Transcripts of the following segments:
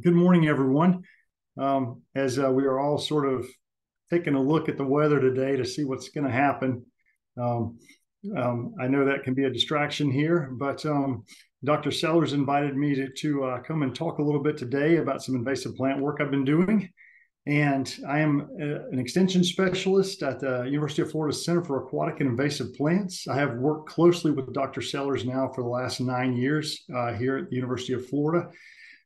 good morning, everyone. Um, as uh, we are all sort of taking a look at the weather today to see what's going to happen. Um, um, I know that can be a distraction here, but um, Dr. Sellers invited me to, to uh, come and talk a little bit today about some invasive plant work I've been doing. And I am a, uh, an extension specialist at the University of Florida Center for Aquatic and Invasive Plants. I have worked closely with Dr. Sellers now for the last nine years uh, here at the University of Florida.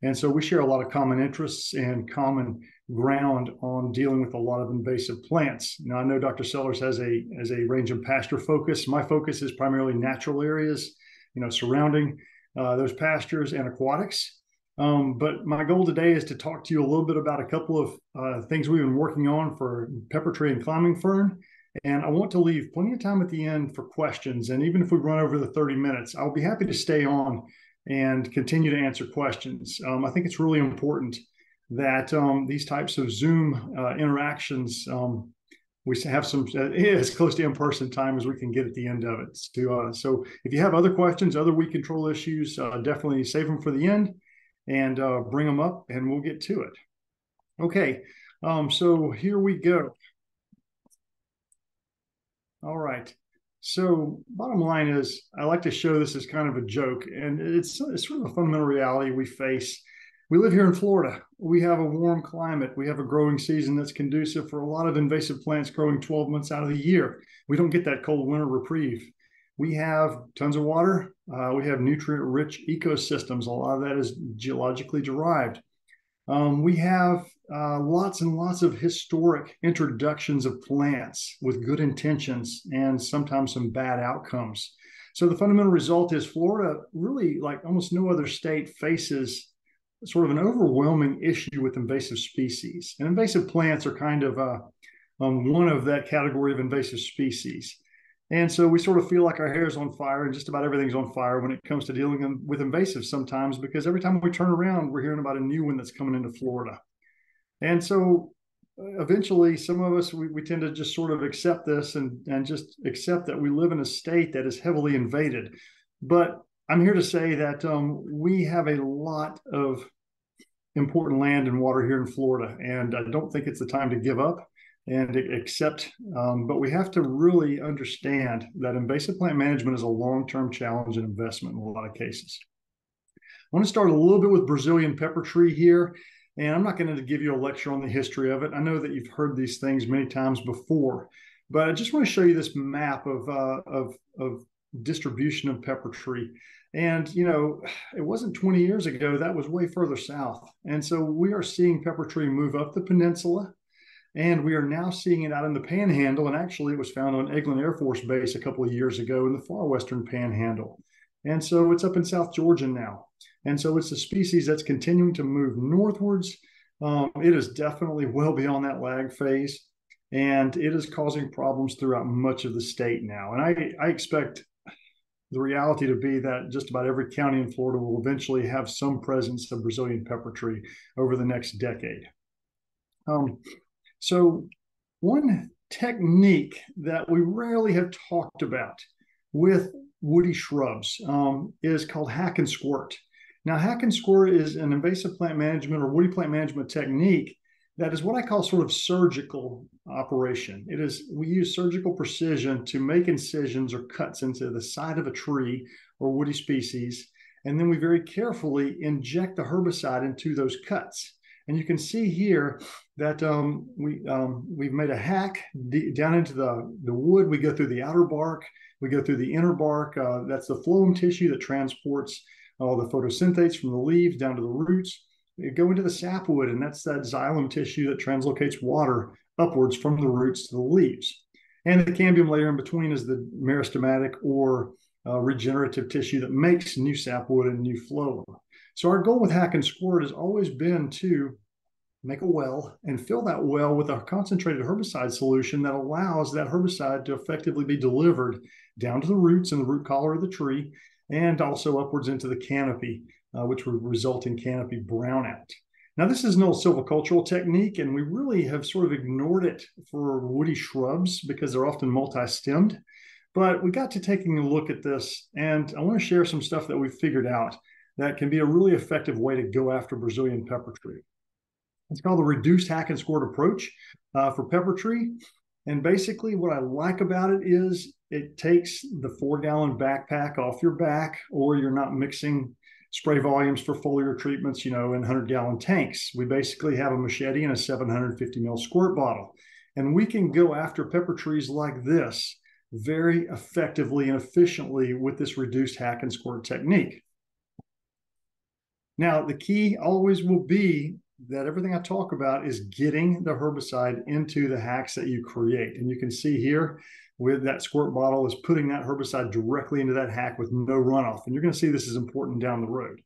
And so we share a lot of common interests and common ground on dealing with a lot of invasive plants. Now I know Dr. Sellers has a has a range of pasture focus. My focus is primarily natural areas, you know, surrounding uh, those pastures and aquatics. Um, but my goal today is to talk to you a little bit about a couple of uh, things we've been working on for pepper tree and climbing fern. And I want to leave plenty of time at the end for questions. And even if we run over the 30 minutes, I'll be happy to stay on and continue to answer questions. Um, I think it's really important that um, these types of Zoom uh, interactions, um, we have some uh, as close to in-person time as we can get at the end of it. To, uh, so if you have other questions, other weed control issues, uh, definitely save them for the end and uh, bring them up and we'll get to it. Okay, um, so here we go. All right. So, bottom line is, I like to show this as kind of a joke, and it's, it's sort of a fundamental reality we face. We live here in Florida. We have a warm climate. We have a growing season that's conducive for a lot of invasive plants growing 12 months out of the year. We don't get that cold winter reprieve. We have tons of water. Uh, we have nutrient rich ecosystems. A lot of that is geologically derived. Um, we have uh, lots and lots of historic introductions of plants with good intentions and sometimes some bad outcomes. So the fundamental result is Florida, really like almost no other state, faces sort of an overwhelming issue with invasive species. And invasive plants are kind of uh, um, one of that category of invasive species. And so we sort of feel like our hair is on fire and just about everything's on fire when it comes to dealing with invasives sometimes, because every time we turn around, we're hearing about a new one that's coming into Florida. And so uh, eventually some of us, we, we tend to just sort of accept this and, and just accept that we live in a state that is heavily invaded. But I'm here to say that um, we have a lot of important land and water here in Florida, and I don't think it's the time to give up and accept. Um, but we have to really understand that invasive plant management is a long-term challenge and investment in a lot of cases. I want to start a little bit with Brazilian pepper tree here. And I'm not going to give you a lecture on the history of it. I know that you've heard these things many times before, but I just want to show you this map of, uh, of, of distribution of pepper tree. And, you know, it wasn't 20 years ago, that was way further south. And so we are seeing pepper tree move up the peninsula and we are now seeing it out in the panhandle. And actually, it was found on Eglin Air Force Base a couple of years ago in the far western panhandle. And so it's up in South Georgia now. And so it's a species that's continuing to move northwards. Um, it is definitely well beyond that lag phase. And it is causing problems throughout much of the state now. And I, I expect the reality to be that just about every county in Florida will eventually have some presence of Brazilian pepper tree over the next decade. Um, so, one technique that we rarely have talked about with woody shrubs um, is called hack and squirt. Now, hack and squirt is an invasive plant management or woody plant management technique that is what I call sort of surgical operation. It is we use surgical precision to make incisions or cuts into the side of a tree or woody species, and then we very carefully inject the herbicide into those cuts. And you can see here that um, we, um, we've made a hack d- down into the, the wood. We go through the outer bark, we go through the inner bark. Uh, that's the phloem tissue that transports all the photosynthates from the leaves down to the roots. We go into the sapwood, and that's that xylem tissue that translocates water upwards from the roots to the leaves. And the cambium layer in between is the meristematic or uh, regenerative tissue that makes new sapwood and new phloem. So our goal with Hack and Squirt has always been to make a well and fill that well with a concentrated herbicide solution that allows that herbicide to effectively be delivered down to the roots and the root collar of the tree and also upwards into the canopy, uh, which would result in canopy brownout. Now, this is an old silvicultural technique, and we really have sort of ignored it for woody shrubs because they're often multi-stemmed. But we got to taking a look at this, and I want to share some stuff that we've figured out that can be a really effective way to go after Brazilian pepper tree. It's called the reduced hack and squirt approach uh, for pepper tree. And basically, what I like about it is it takes the four gallon backpack off your back, or you're not mixing spray volumes for foliar treatments, you know, in 100 gallon tanks. We basically have a machete and a 750 mil squirt bottle. And we can go after pepper trees like this very effectively and efficiently with this reduced hack and squirt technique. Now, the key always will be that everything I talk about is getting the herbicide into the hacks that you create. And you can see here with that squirt bottle is putting that herbicide directly into that hack with no runoff. And you're going to see this is important down the road.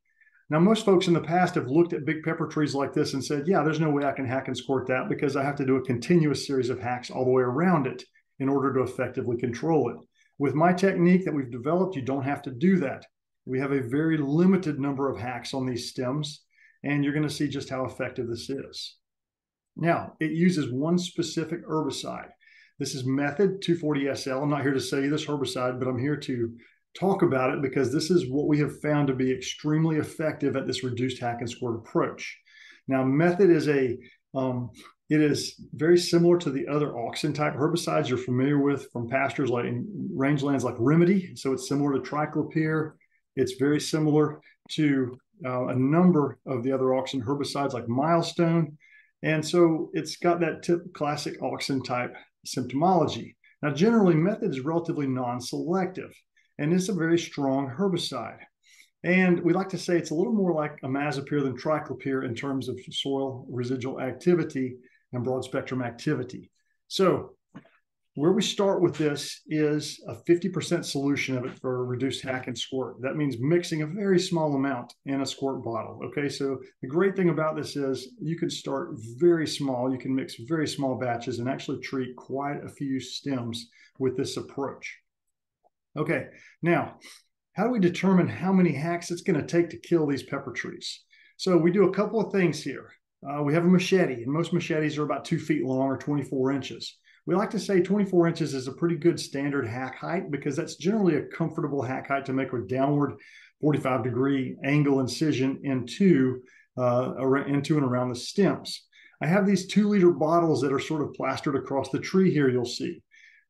Now, most folks in the past have looked at big pepper trees like this and said, yeah, there's no way I can hack and squirt that because I have to do a continuous series of hacks all the way around it in order to effectively control it. With my technique that we've developed, you don't have to do that. We have a very limited number of hacks on these stems, and you're going to see just how effective this is. Now, it uses one specific herbicide. This is method 240SL. I'm not here to say this herbicide, but I'm here to talk about it because this is what we have found to be extremely effective at this reduced hack and squirt approach. Now, method is a um, it is very similar to the other auxin type herbicides you're familiar with from pastures like in rangelands like Remedy. So it's similar to triclopyr. It's very similar to uh, a number of the other auxin herbicides like Milestone. And so it's got that tip, classic auxin type symptomology. Now, generally, method is relatively non-selective, and it's a very strong herbicide. And we like to say it's a little more like imazapyr than triclopyr in terms of soil residual activity and broad spectrum activity. So where we start with this is a 50% solution of it for reduced hack and squirt. That means mixing a very small amount in a squirt bottle. Okay, so the great thing about this is you can start very small. You can mix very small batches and actually treat quite a few stems with this approach. Okay, now, how do we determine how many hacks it's going to take to kill these pepper trees? So we do a couple of things here. Uh, we have a machete, and most machetes are about two feet long or 24 inches. We like to say 24 inches is a pretty good standard hack height because that's generally a comfortable hack height to make a downward 45 degree angle incision into, uh, into and around the stems. I have these two liter bottles that are sort of plastered across the tree here, you'll see.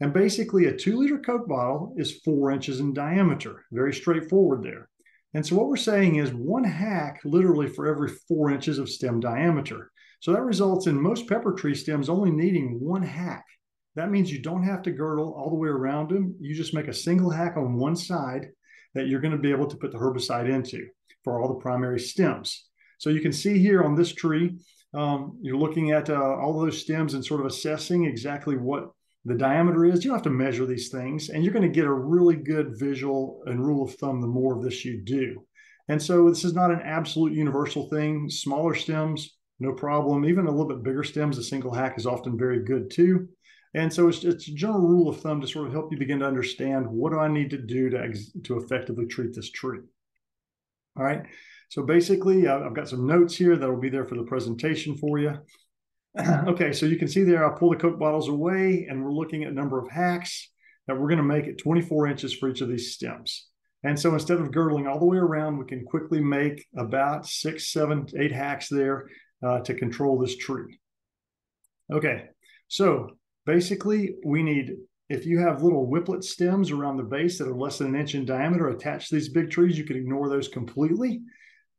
And basically, a two liter Coke bottle is four inches in diameter. Very straightforward there. And so, what we're saying is one hack literally for every four inches of stem diameter. So, that results in most pepper tree stems only needing one hack. That means you don't have to girdle all the way around them. You just make a single hack on one side that you're going to be able to put the herbicide into for all the primary stems. So you can see here on this tree, um, you're looking at uh, all those stems and sort of assessing exactly what the diameter is. You don't have to measure these things, and you're going to get a really good visual and rule of thumb the more of this you do. And so this is not an absolute universal thing. Smaller stems, no problem. Even a little bit bigger stems, a single hack is often very good too. And so it's, it's a general rule of thumb to sort of help you begin to understand what do I need to do to, to effectively treat this tree. All right. So basically, uh, I've got some notes here that will be there for the presentation for you. okay, so you can see there, I'll pull the Coke bottles away and we're looking at a number of hacks that we're going to make it 24 inches for each of these stems. And so instead of girdling all the way around, we can quickly make about six, seven, eight hacks there uh, to control this tree. Okay, so basically we need, if you have little whipplet stems around the base that are less than an inch in diameter attached to these big trees, you can ignore those completely.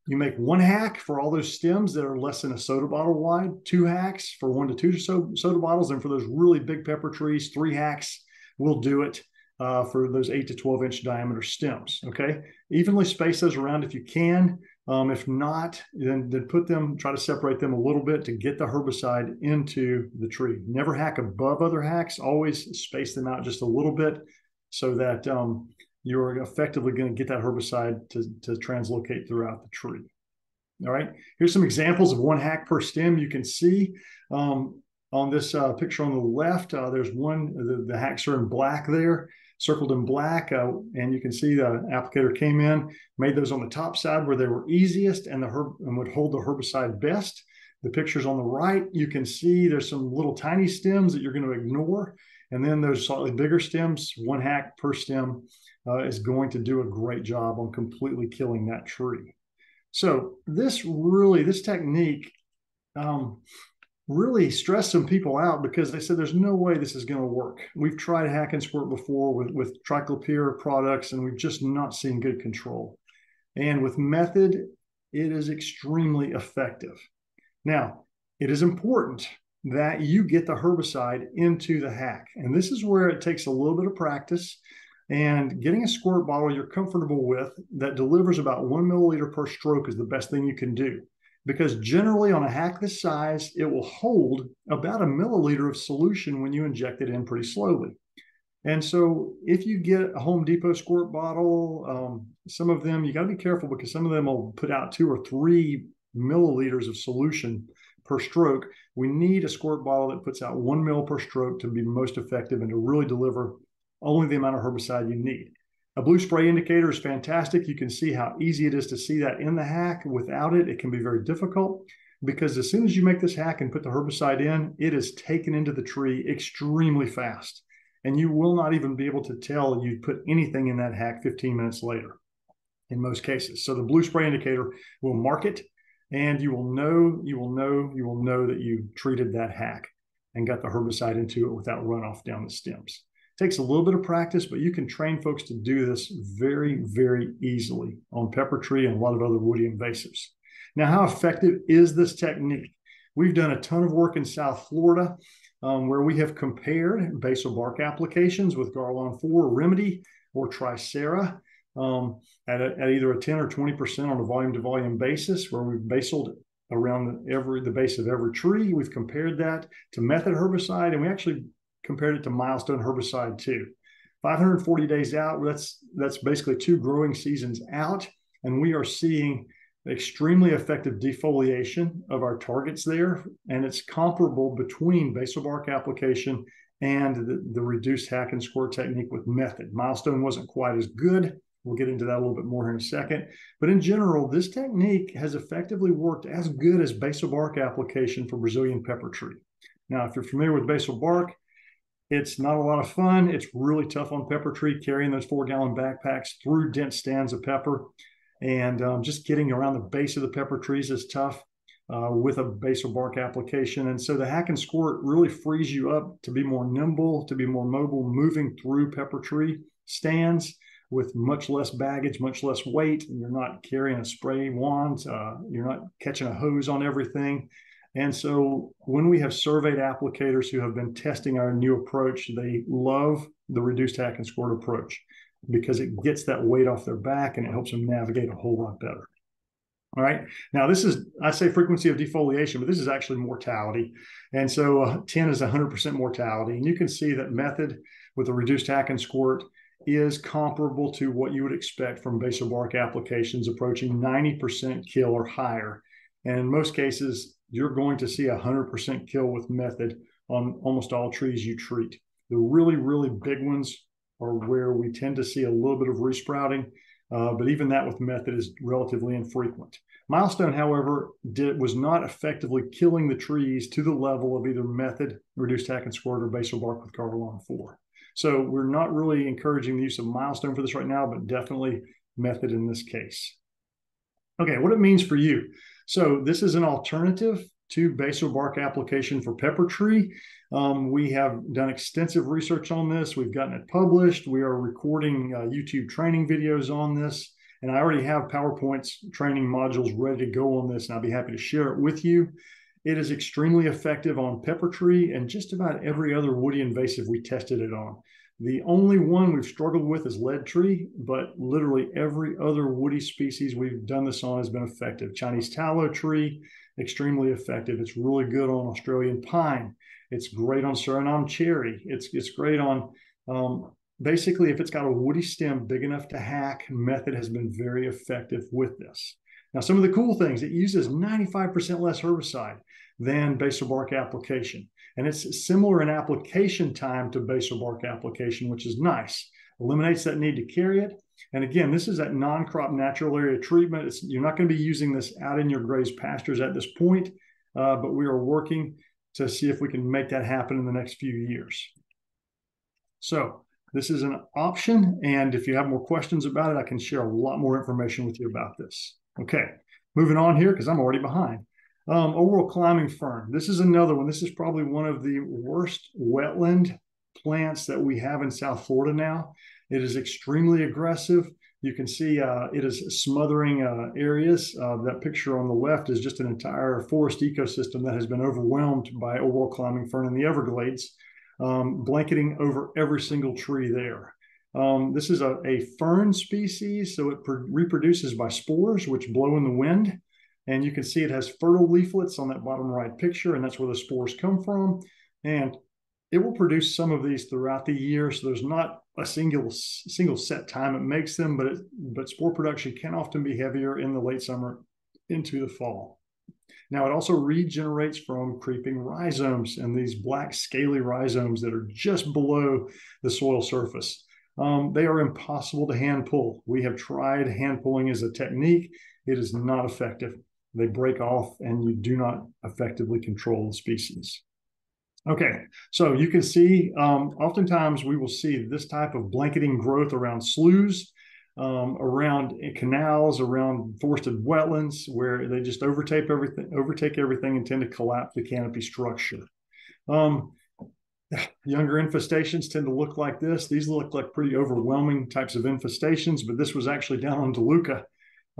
You make one hack for all those stems that are less than a soda bottle wide, two hacks for one to two soda bottles, and for those really big pepper trees, three hacks will do it uh, for those eight to 12 inch diameter stems. Okay. Evenly space those around if you can. Um, if not, then, then put them, try to separate them a little bit to get the herbicide into the tree. Never hack above other hacks, always space them out just a little bit so that um, you're effectively going to get that herbicide to, to translocate throughout the tree. All right, here's some examples of one hack per stem. You can see um, on this uh, picture on the left, uh, there's one, the, the, hacks are in black there, circled in black, uh, and you can see the applicator came in, made those on the top side where they were easiest and the herb and would hold the herbicide best. The pictures on the right, you can see there's some little tiny stems that you're going to ignore. And then there's slightly bigger stems, one hack per stem uh, is going to do a great job on completely killing that tree. So this really, this technique um, really stressed some people out because they said there's no way this is going to work. We've tried hack and squirt before with, with triclopyr products, and we've just not seen good control. And with method, it is extremely effective. Now, it is important that you get the herbicide into the hack. And this is where it takes a little bit of practice and getting a squirt bottle you're comfortable with that delivers about one milliliter per stroke is the best thing you can do. Because generally, on a hack this size, it will hold about a milliliter of solution when you inject it in pretty slowly. And so, if you get a Home Depot squirt bottle, um, some of them you got to be careful because some of them will put out two or three milliliters of solution per stroke. We need a squirt bottle that puts out one mil per stroke to be most effective and to really deliver only the amount of herbicide you need. A blue spray indicator is fantastic. You can see how easy it is to see that in the hack. Without it, it can be very difficult because as soon as you make this hack and put the herbicide in, it is taken into the tree extremely fast. And you will not even be able to tell you put anything in that hack 15 minutes later in most cases. So the blue spray indicator will mark it and you will know, you will know, you will know that you treated that hack and got the herbicide into it without runoff down the stems takes a little bit of practice, but you can train folks to do this very, very easily on pepper tree and a lot of other woody invasives. Now, how effective is this technique? We've done a ton of work in South Florida um, where we have compared basal bark applications with Garlon 4 Remedy or Trycera um, at, a, at, either a 10 or 20% on a volume to volume basis, where we've basaled around every the base of every tree. We've compared that to method herbicide, and we actually compared it to milestone herbicide too. 540 days out, that's that's basically two growing seasons out, and we are seeing extremely effective defoliation of our targets there, and it's comparable between basal bark application and the, the reduced hack and squirt technique with method. Milestone wasn't quite as good. We'll get into that a little bit more here in a second. But in general, this technique has effectively worked as good as basal bark application for Brazilian pepper tree. Now, if you're familiar with basal bark, it's not a lot of fun. It's really tough on pepper tree carrying those four gallon backpacks through dense stands of pepper. And um, just getting around the base of the pepper trees is tough uh, with a basal bark application. And so the hack and squirt really frees you up to be more nimble, to be more mobile, moving through pepper tree stands with much less baggage, much less weight. You're not carrying a spray wand, uh, you're not catching a hose on everything. And so when we have surveyed applicators who have been testing our new approach, they love the reduced hack and squirt approach because it gets that weight off their back and it helps them navigate a whole lot better. All right. Now, this is, I say frequency of defoliation, but this is actually mortality. And so uh, 10 is 100% mortality. And you can see that method with a reduced hack and squirt is comparable to what you would expect from basal bark applications approaching 90% kill or higher. And in most cases, you're going to see a 100% kill with method on almost all trees you treat. The really, really big ones are where we tend to see a little bit of resprouting, uh, but even that with method is relatively infrequent. Milestone, however, did, was not effectively killing the trees to the level of either method, reduced hack and squirt, or basal bark with Garlon 4. So we're not really encouraging the use of milestone for this right now, but definitely method in this case. Okay, what it means for you. So this is an alternative to basal bark application for pepper tree. Um, we have done extensive research on this. We've gotten it published. We are recording uh, YouTube training videos on this. And I already have PowerPoints training modules ready to go on this, and I'll be happy to share it with you. It is extremely effective on pepper tree and just about every other woody invasive we tested it on. The only one we've struggled with is lead tree, but literally every other woody species we've done this on has been effective. Chinese tallow tree, extremely effective. It's really good on Australian pine. It's great on Suriname cherry. It's, it's great on um, basically if it's got a woody stem big enough to hack, method has been very effective with this. Now, some of the cool things, it uses 95% less herbicide than basal bark application. And it's similar in application time to basal bark application, which is nice. Eliminates that need to carry it. And again, this is that non-crop natural area treatment. It's, you're not going to be using this out in your grazed pastures at this point, uh, but we are working to see if we can make that happen in the next few years. So this is an option. And if you have more questions about it, I can share a lot more information with you about this. Okay. moving on here because I'm already behind. Um, world climbing fern. This is another one. This is probably one of the worst wetland plants that we have in South Florida now. It is extremely aggressive. You can see uh, it is smothering uh, areas. Uh, that picture on the left is just an entire forest ecosystem that has been overwhelmed by world climbing fern in the Everglades, um, blanketing over every single tree there. Um, this is a, a, fern species, so it reproduces by spores, which blow in the wind. And you can see it has fertile leaflets on that bottom right picture, and that's where the spores come from. And it will produce some of these throughout the year. So there's not a single single set time it makes them, but it, but spore production can often be heavier in the late summer into the fall. Now it also regenerates from creeping rhizomes and these black scaly rhizomes that are just below the soil surface. Um, they are impossible to hand pull. We have tried hand pulling as a technique. It is not effective. They break off and you do not effectively control the species. Okay, so you can see um, oftentimes we will see this type of blanketing growth around sloughs, um, around canals, around forested wetlands, where they just overtake everything, overtake everything, and tend to collapse the canopy structure. Um, younger infestations tend to look like this. These look like pretty overwhelming types of infestations, but this was actually down on DeLuca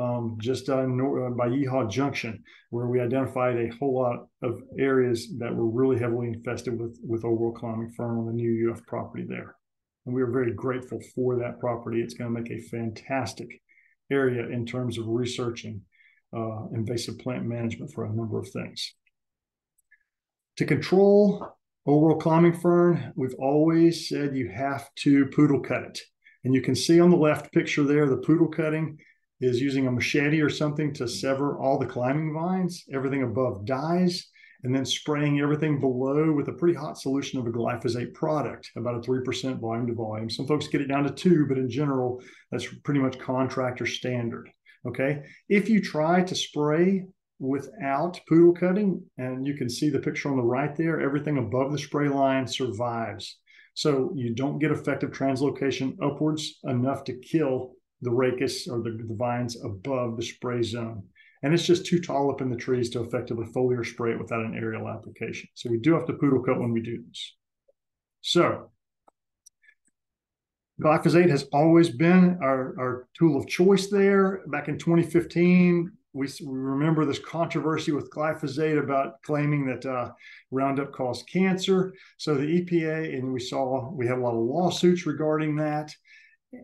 um, just uh, nor- by Yeehaw Junction, where we identified a whole lot of areas that were really heavily infested with with old world climbing fern on the new UF property there. And we are very grateful for that property. It's going to make a fantastic area in terms of researching uh, invasive plant management for a number of things. To control old world climbing fern, we've always said you have to poodle cut it. And you can see on the left picture there, the poodle cutting is using a machete or something to mm-hmm. sever all the climbing vines. Everything above dies, and then spraying everything below with a pretty hot solution of a glyphosate product, about a 3% volume to volume. Some folks get it down to two, but in general, that's pretty much contractor standard. Okay. If you try to spray without poodle cutting, and you can see the picture on the right there, everything above the spray line survives. So you don't get effective translocation upwards enough to kill the rachis or the, the vines above the spray zone. And it's just too tall up in the trees to effectively foliar spray it without an aerial application. So we do have to poodle cut when we do this. So glyphosate has always been our, our tool of choice there. Back in 2015, we, we remember this controversy with glyphosate about claiming that uh, Roundup caused cancer. So the EPA, and we saw we had a lot of lawsuits regarding that.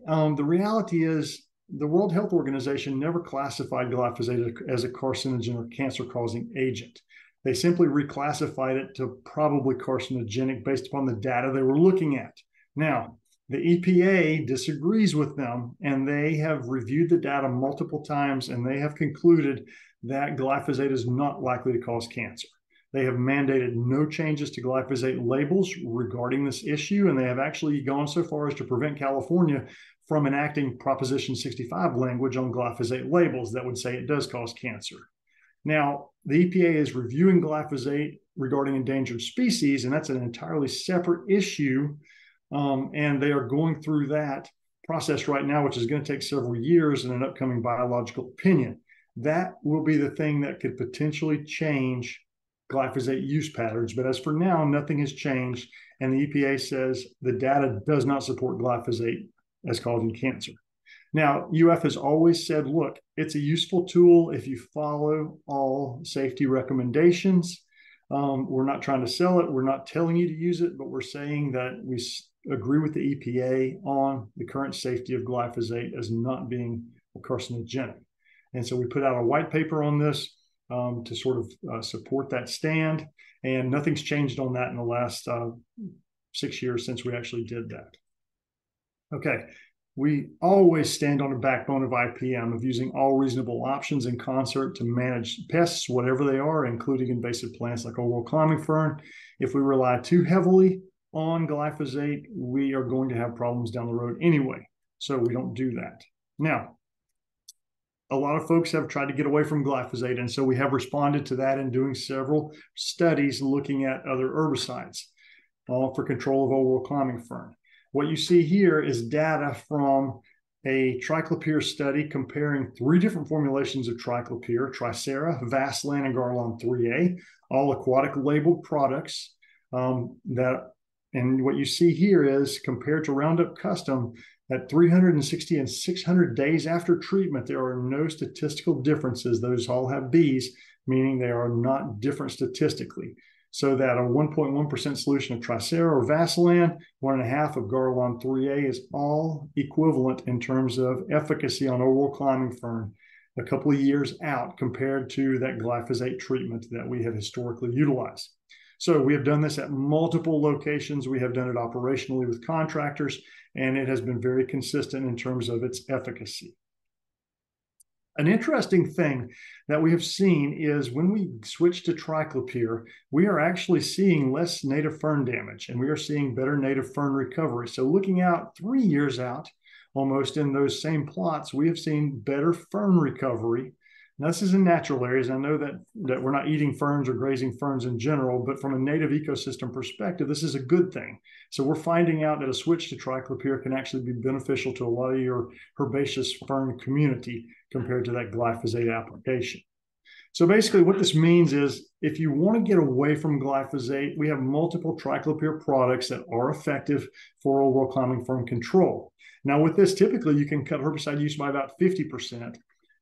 Um, the reality is, the World Health Organization never classified glyphosate as a carcinogen or cancer causing agent. They simply reclassified it to probably carcinogenic based upon the data they were looking at. Now, the EPA disagrees with them, and they have reviewed the data multiple times and they have concluded that glyphosate is not likely to cause cancer. They have mandated no changes to glyphosate labels regarding this issue, and they have actually gone so far as to prevent California from enacting Proposition 65 language on glyphosate labels that would say it does cause cancer. Now, the EPA is reviewing glyphosate regarding endangered species, and that's an entirely separate issue. Um, and they are going through that process right now, which is going to take several years in an upcoming biological opinion. That will be the thing that could potentially change glyphosate use patterns. But as for now, nothing has changed. And the EPA says the data does not support glyphosate as causing cancer. Now, UF has always said, look, it's a useful tool if you follow all safety recommendations. Um, we're not trying to sell it. We're not telling you to use it, but we're saying that we agree with the EPA on the current safety of glyphosate as not being carcinogenic. And so we put out a white paper on this um, to sort of uh, support that stand. And nothing's changed on that in the last uh, six years since we actually did that. Okay, we always stand on the backbone of IPM of using all reasonable options in concert to manage pests, whatever they are, including invasive plants like old world climbing fern. If we rely too heavily on glyphosate, we are going to have problems down the road anyway. So we don't do that. Now, a lot of folks have tried to get away from glyphosate. And so we have responded to that in doing several studies looking at other herbicides uh, for control of world climbing fern. What you see here is data from a triclopyr study comparing three different formulations of triclopyr, Trycera, Vastlan, and Garlon 3A, all aquatic labeled products um, that, and what you see here is compared to Roundup Custom, at 360 and 600 days after treatment, there are no statistical differences. Those all have B's, meaning they are not different statistically so that a 1.1% solution of Trycera or Vastlan, one and a half of Garlon 3A is all equivalent in terms of efficacy on old world climbing fern a couple of years out compared to that glyphosate treatment that we have historically utilized. So we have done this at multiple locations. We have done it operationally with contractors, and it has been very consistent in terms of its efficacy. An interesting thing that we have seen is when we switch to triclopyr, we are actually seeing less native fern damage and we are seeing better native fern recovery. So looking out three years out, almost in those same plots, we have seen better fern recovery now, this is in natural areas. I know that, that we're not eating ferns or grazing ferns in general, but from a native ecosystem perspective, this is a good thing. So we're finding out that a switch to triclopyr can actually be beneficial to a lot of your herbaceous fern community compared to that glyphosate application. So basically what this means is if you want to get away from glyphosate, we have multiple triclopyr products that are effective for old world climbing fern control. Now with this, typically you can cut herbicide use by about 50%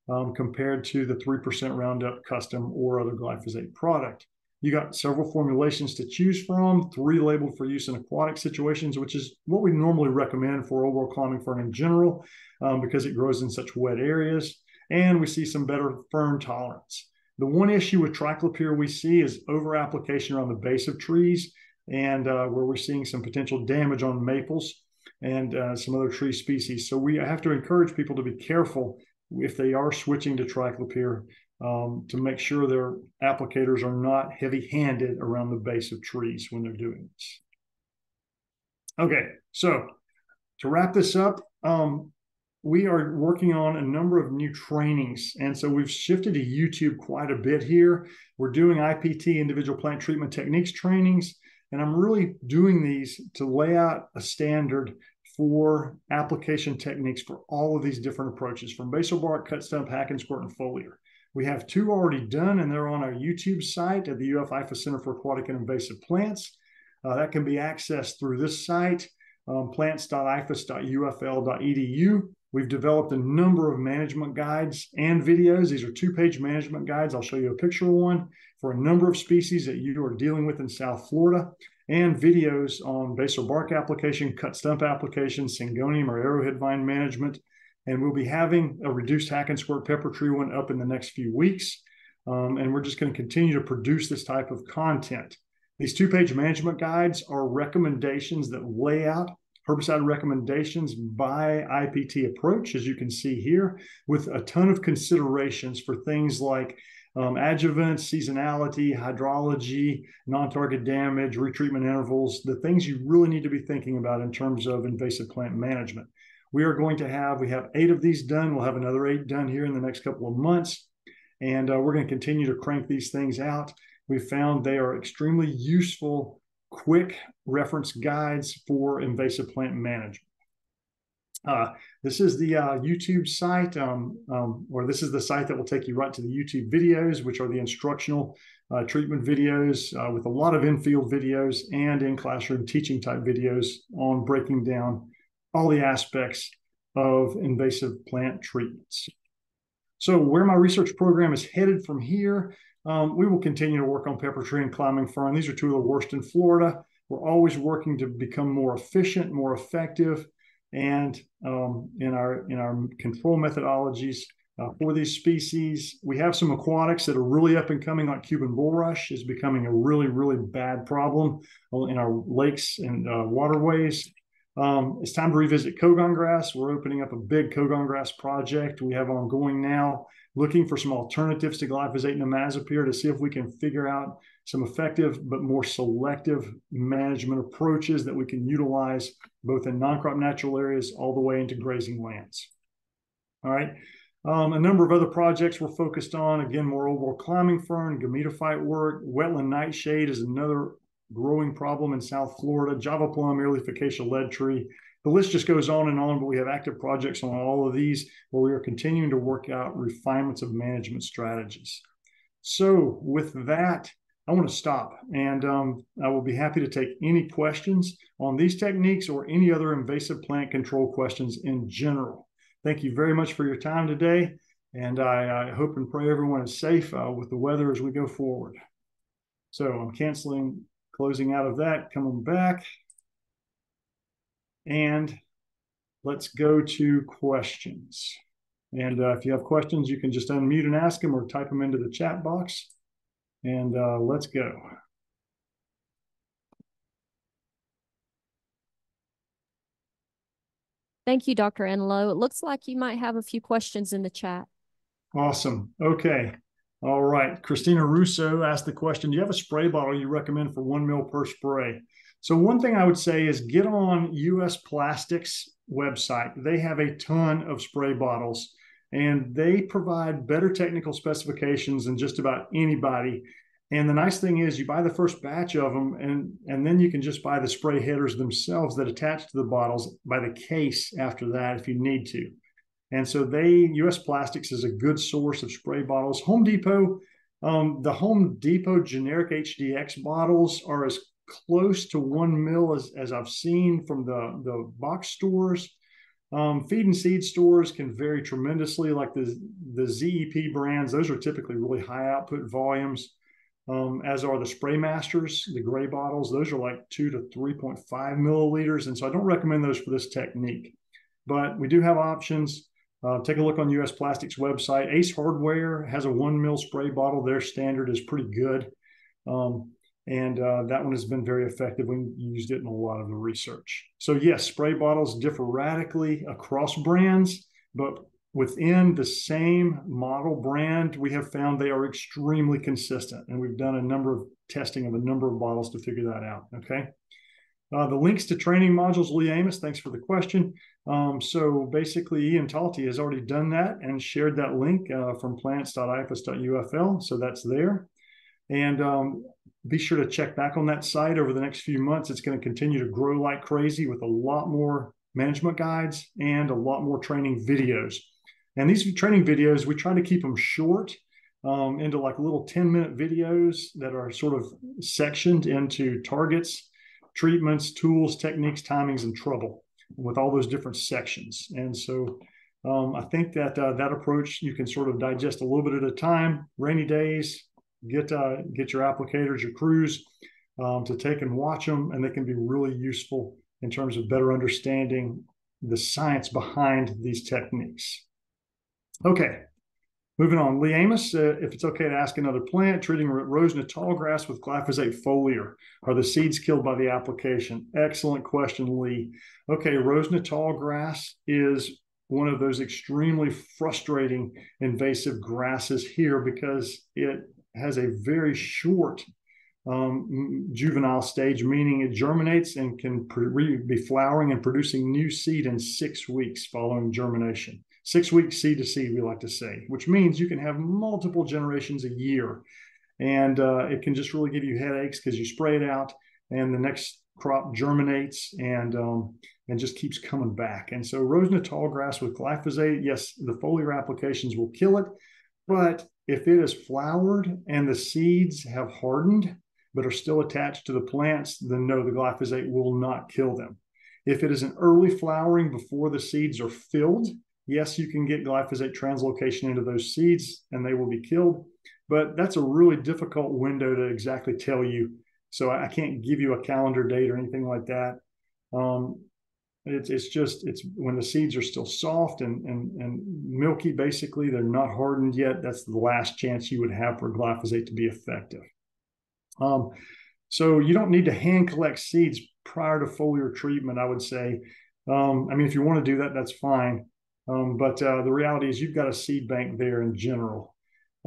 um, compared to the 3% Roundup Custom or other glyphosate product. You got several formulations to choose from, three labeled for use in aquatic situations, which is what we normally recommend for old world climbing fern in general um, because it grows in such wet areas. And we see some better fern tolerance. The one issue with triclopyr we see is over application around the base of trees and uh, where we're seeing some potential damage on maples and uh, some other tree species. So we have to encourage people to be careful if they are switching to triclopyr um, to make sure their applicators are not heavy handed around the base of trees when they're doing this. Okay, so to wrap this up, um, we are working on a number of new trainings. And so we've shifted to YouTube quite a bit here. We're doing IPT, individual plant treatment techniques trainings. And I'm really doing these to lay out a standard for application techniques for all of these different approaches from basal bark, cut stump, hack and squirt, and foliar. We have two already done, and they're on our YouTube site at the UF IFAS Center for Aquatic and Invasive Plants. Uh, that can be accessed through this site, um, plants.ifas.ufl.edu. We've developed a number of management guides and videos. These are two page management guides. I'll show you a picture of one for a number of species that you are dealing with in South Florida and videos on basal bark application, cut stump application, syngonium or arrowhead vine management. And we'll be having a reduced hack and squirt pepper tree one up in the next few weeks. Um, and we're just going to continue to produce this type of content. These two page management guides are recommendations that lay out herbicide recommendations by IPT approach, as you can see here, with a ton of considerations for things like um, adjuvant, seasonality, hydrology, non-target damage, retreatment intervals, the things you really need to be thinking about in terms of invasive plant management. We are going to have, we have eight of these done. We'll have another eight done here in the next couple of months. And uh, we're going to continue to crank these things out. We found they are extremely useful, quick reference guides for invasive plant management. Uh, this is the uh, YouTube site, um, um, or this is the site that will take you right to the YouTube videos, which are the instructional uh, treatment videos uh, with a lot of in-field videos and in-classroom teaching type videos on breaking down all the aspects of invasive plant treatments. So where my research program is headed from here, um, we will continue to work on pepper tree and climbing fern. These are two of the worst in Florida. We're always working to become more efficient, more effective, and um, in our in our control methodologies uh, for these species. We have some aquatics that are really up and coming, like Cuban bulrush is becoming a really really bad problem in our lakes and uh, waterways. Um, it's time to revisit cogon grass. We're opening up a big cogon grass project we have ongoing now, looking for some alternatives to glyphosate and imazapyr to see if we can figure out some effective but more selective management approaches that we can utilize both in non-crop natural areas all the way into grazing lands. All right. Um, a number of other projects we're focused on. Again, more old world climbing fern, gametophyte work. Wetland nightshade is another growing problem in South Florida. Java plum, earleaf acacia lead tree. the list just goes on and on, but we have active projects on all of these where we are continuing to work out refinements of management strategies. So, with that, I want to stop and um, I will be happy to take any questions on these techniques or any other invasive plant control questions in general. Thank you very much for your time today. And I, I hope and pray everyone is safe uh, with the weather as we go forward. So I'm canceling, closing out of that, coming back. And let's go to questions. And uh, if you have questions, you can just unmute and ask them or type them into the chat box. And uh, let's go. Thank you, Dr. Enloe. It looks like you might have a few questions in the chat. Awesome. Okay. All right. Christina Russo asked the question Do you have a spray bottle you recommend for one mil per spray? So, one thing I would say is get on US Plastics website. They have a ton of spray bottles and they provide better technical specifications than just about anybody. And the nice thing is, you buy the first batch of them, and and then you can just buy the spray headers themselves that attach to the bottles by the case after that if you need to. And so they U.S. Plastics is a good source of spray bottles. Home Depot, um, the Home Depot generic HDX bottles are as close to one mil as, as I've seen from the the box stores. Um, feed and seed stores can vary tremendously, like the the ZEP brands. Those are typically really high output volumes um, as are the spray masters, the gray bottles. Those are like two to 3.5 milliliters. And so I don't recommend those for this technique. But we do have options. Uh, take a look on US Plastics website. Ace Hardware has a one mil spray bottle. Their standard is pretty good. Um, and uh, that one has been very effective. We used it in a lot of the research. So, yes, spray bottles differ radically across brands, but within the same model brand, we have found they are extremely consistent. And we've done a number of testing of a number of bottles to figure that out. Okay. Uh, the links to training modules, Lee Amos, thanks for the question. Um, so basically, Ian Talty has already done that and shared that link uh, from plants.ifas.ufl. So that's there. And um, be sure to check back on that site over the next few months. It's going to continue to grow like crazy with a lot more management guides and a lot more training videos. And these training videos, we try to keep them short um, into like little 10 minute videos that are sort of sectioned into targets, treatments, tools, techniques, timings, and trouble with all those different sections. And so um, I think that uh, that approach you can sort of digest a little bit at a time. Rainy days, get uh, get your applicators, your crews um, to take and watch them, and they can be really useful in terms of better understanding the science behind these techniques. Okay, moving on. Lee Amos, uh, if it's okay to ask another plant, treating rose natal grass with glyphosate foliar. Are the seeds killed by the application? Excellent question, Lee. Okay, rose natal grass is one of those extremely frustrating invasive grasses here because it has a very short um, juvenile stage, meaning it germinates and can pre- be flowering and producing new seed in six weeks following germination six weeks seed to seed, we like to say, which means you can have multiple generations a year. And uh, it can just really give you headaches because you spray it out and the next crop germinates and um, and just keeps coming back. And so rose natal grass with glyphosate, yes, the foliar applications will kill it, but if it is flowered and the seeds have hardened but are still attached to the plants, then no, the glyphosate will not kill them. If it is an early flowering before the seeds are filled, Yes, you can get glyphosate translocation into those seeds and they will be killed, but that's a really difficult window to exactly tell you. So I can't give you a calendar date or anything like that. Um, it's it's just it's when the seeds are still soft and and and milky. Basically, they're not hardened yet. That's the last chance you would have for glyphosate to be effective. Um, so you don't need to hand collect seeds prior to foliar treatment. I would say. Um, I mean, if you want to do that, that's fine. Um, but uh, the reality is, you've got a seed bank there in general.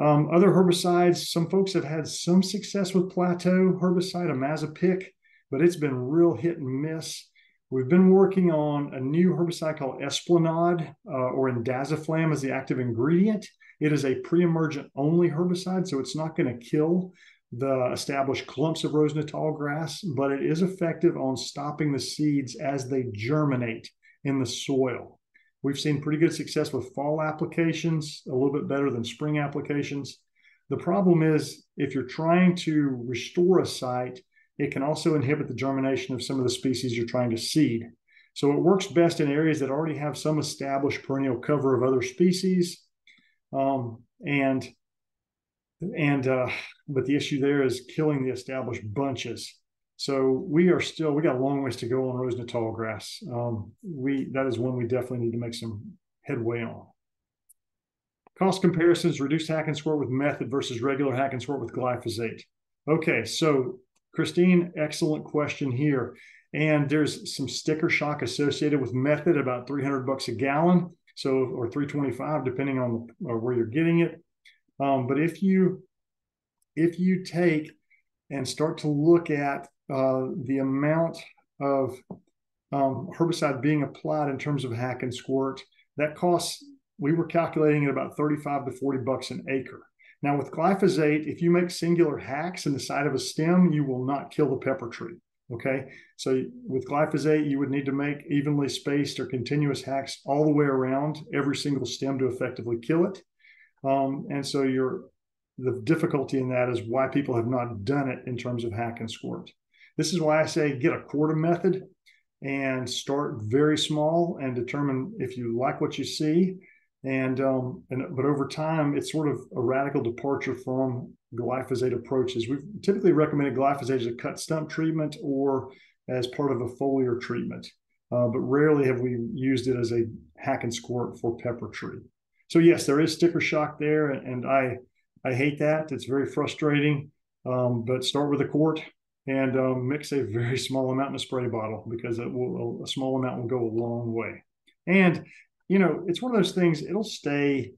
Um, other herbicides, some folks have had some success with plateau herbicide, imazapic, but it's been real hit and miss. We've been working on a new herbicide called Esplanade uh, or indaziflam as the active ingredient. It is a pre-emergent only herbicide, so it's not going to kill the established clumps of rose natal grass, but it is effective on stopping the seeds as they germinate in the soil. We've seen pretty good success with fall applications, a little bit better than spring applications. The problem is if you're trying to restore a site, it can also inhibit the germination of some of the species you're trying to seed. So it works best in areas that already have some established perennial cover of other species. Um, and and uh, but the issue there is killing the established bunches. So we are still we got a long ways to go on rose natal grass. Um, we that is one we definitely need to make some headway on. Cost comparisons: reduced hack and squirt with method versus regular hack and squirt with glyphosate. Okay, so Christine, excellent question here. And there's some sticker shock associated with method, about 300 bucks a gallon, so or 325 depending on the, where you're getting it. Um, but if you if you take and start to look at uh, the amount of um, herbicide being applied in terms of hack and squirt, that costs. We were calculating at about 35 to 40 bucks an acre. Now, with glyphosate, if you make singular hacks in the side of a stem, you will not kill the pepper tree. Okay. So with glyphosate, you would need to make evenly spaced or continuous hacks all the way around every single stem to effectively kill it. Um, and so the difficulty in that is why people have not done it in terms of hack and squirt. This is why I say get a quarter method and start very small and determine if you like what you see and um, and but over time it's sort of a radical departure from glyphosate approaches. We've typically recommended glyphosate as a cut stump treatment or as part of a foliar treatment, uh, but rarely have we used it as a hack and squirt for pepper tree. So yes, there is sticker shock there, and I I hate that. It's very frustrating. Um, but start with a quart and um, mix a very small amount in a spray bottle because will, a small amount will go a long way. And you know, it's one of those things. It'll stay.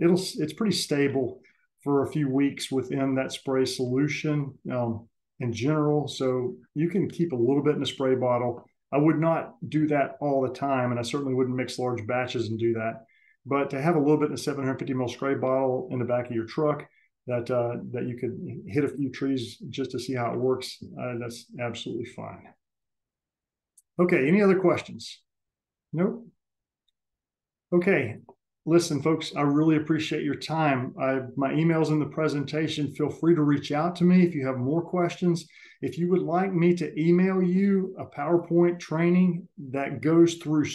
It'll. It's pretty stable for a few weeks within that spray solution um, in general. So you can keep a little bit in a spray bottle. I would not do that all the time, and I certainly wouldn't mix large batches and do that. But to have a little bit in a 750 ml spray bottle in the back of your truck that uh, that you could hit a few trees just to see how it works, uh, that's absolutely fine. Okay, any other questions? Nope. Okay, listen, folks, I really appreciate your time. I, my email's in the presentation. Feel free to reach out to me if you have more questions. If you would like me to email you a PowerPoint training that goes through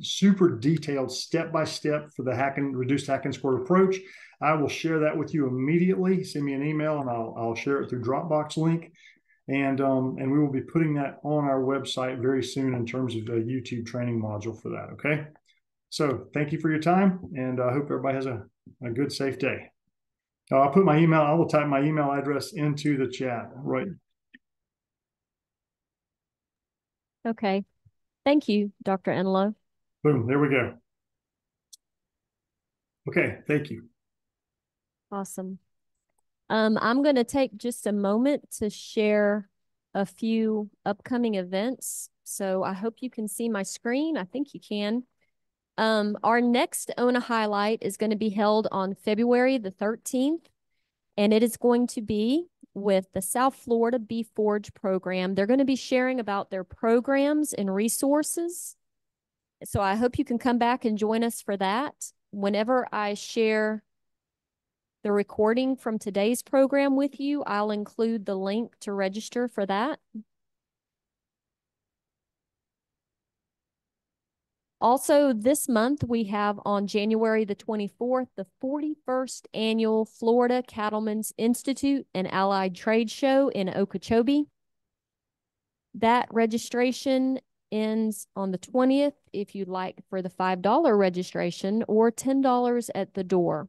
super detailed step by step for the hack and reduced hack and squirt approach, I will share that with you immediately. Send me an email and I'll, I'll share it through Dropbox link. And um, and we will be putting that on our website very soon in terms of a YouTube training module for that. Okay. So thank you for your time, and I hope everybody has a, a good, safe day. Uh, I'll put my email, I will type my email address into the chat right. Okay. Thank you, Dr. Enloe. Boom, there we go. Okay, thank you. Awesome. Um, I'm going to take just a moment to share a few upcoming events. So I hope you can see my screen. I think you can. Um, our next ONA highlight is going to be held on February the 13th, and it is going to be with the South Florida Beef Forage program. They're going to be sharing about their programs and resources. So I hope you can come back and join us for that. Whenever I share the recording from today's program with you, I'll include the link to register for that. Also, this month we have on January the 24th the 41st annual Florida Cattlemen's Institute and Allied Trade Show in Okeechobee. That registration ends on the 20th if you'd like for the $5 registration or $10 at the door.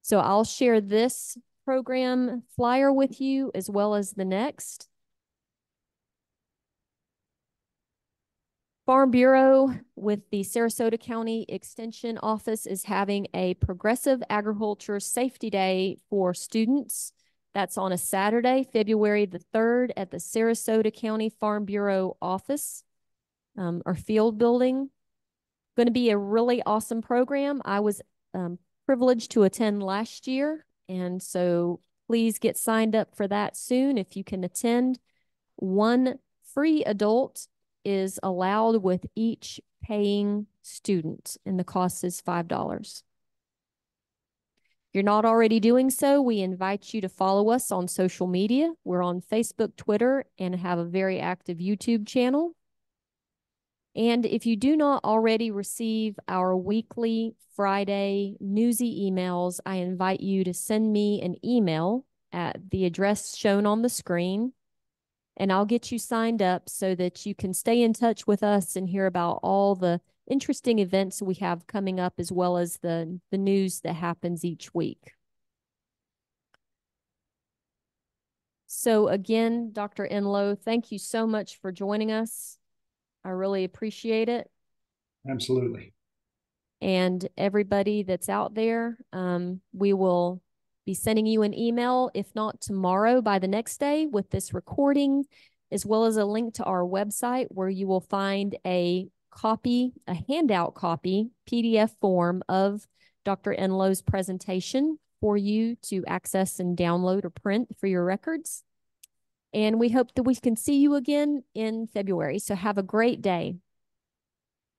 So I'll share this program flyer with you as well as the next. Farm Bureau with the Sarasota County Extension Office is having a Progressive Agriculture Safety Day for students. That's on a Saturday, February the 3rd at the Sarasota County Farm Bureau office um, or field building. Going to be a really awesome program. I was um, privileged to attend last year, and so Please get signed up for that soon if you can attend. One free adult is allowed with each paying student, and the cost is $5. If you're not already doing so, we invite you to follow us on social media. We're on Facebook, Twitter, and have a very active YouTube channel. And if you do not already receive our weekly Friday newsy emails, I invite you to send me an email at the address shown on the screen. And I'll get you signed up so that you can stay in touch with us and hear about all the interesting events we have coming up, as well as the, the news that happens each week. So, again, Dr. Enloe, thank you so much for joining us. I really appreciate it. Absolutely. And everybody that's out there, um, we will be sending you an email, if not tomorrow, by the next day with this recording, as well as a link to our website where you will find a copy, a handout copy, PDF form of Dr. Enloe's presentation for you to access and download or print for your records. And we hope that we can see you again in February. So have a great day.